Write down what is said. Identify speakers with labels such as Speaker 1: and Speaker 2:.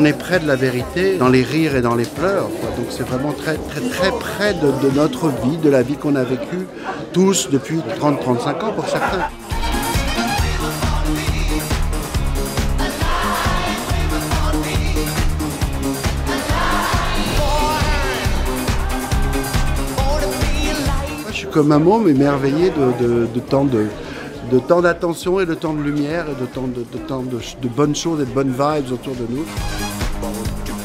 Speaker 1: On est près de la vérité, dans les rires et dans les pleurs. Donc c'est vraiment très, très, très près de, notre vie, de la vie qu'on a vécue tous depuis 30-35 ans pour certains. Je suis comme un môme émerveillé de, de, tant d'attention et de temps de lumière et de de, de bonnes choses et de bonnes vibes autour de nous. Bom dia.